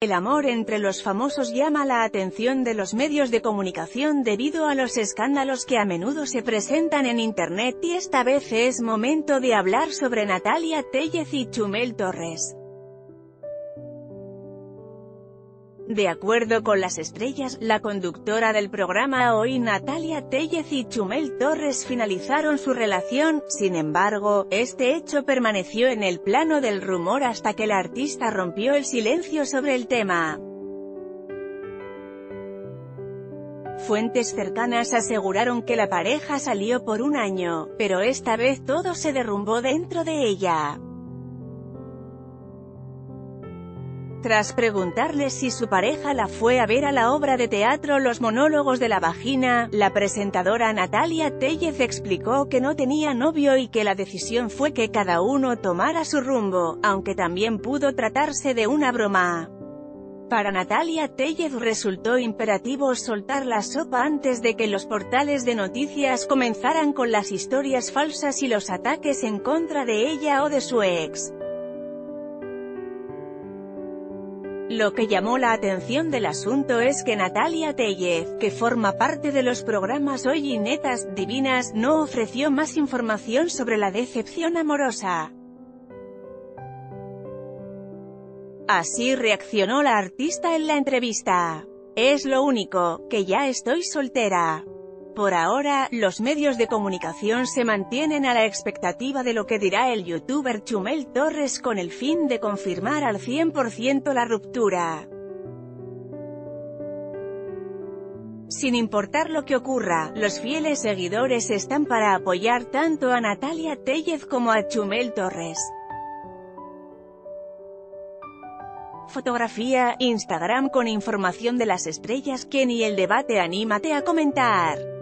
El amor entre los famosos llama la atención de los medios de comunicación debido a los escándalos que a menudo se presentan en internet y esta vez es momento de hablar sobre Natalia Tellez y Chumel Torres. De acuerdo con las estrellas, la conductora del programa Hoy Natalia Tellez y Chumel Torres finalizaron su relación, sin embargo, este hecho permaneció en el plano del rumor hasta que la artista rompió el silencio sobre el tema. Fuentes cercanas aseguraron que la pareja salió por un año, pero esta vez todo se derrumbó dentro de ella. Tras preguntarle si su pareja la fue a ver a la obra de teatro Los monólogos de la vagina, la presentadora Natalia Tellez explicó que no tenía novio y que la decisión fue que cada uno tomara su rumbo, aunque también pudo tratarse de una broma. Para Natalia Tellez resultó imperativo soltar la sopa antes de que los portales de noticias comenzaran con las historias falsas y los ataques en contra de ella o de su ex. Lo que llamó la atención del asunto es que Natalia Tellez, que forma parte de los programas Hoy y Netas Divinas, no ofreció más información sobre la decepción amorosa. Así reaccionó la artista en la entrevista. Es lo único, que ya estoy soltera. Por ahora, los medios de comunicación se mantienen a la expectativa de lo que dirá el youtuber Chumel Torres con el fin de confirmar al 100% la ruptura. Sin importar lo que ocurra, los fieles seguidores están para apoyar tanto a Natalia Tellez como a Chumel Torres. Fotografía, Instagram con información de las estrellas que ni el debate anímate a comentar.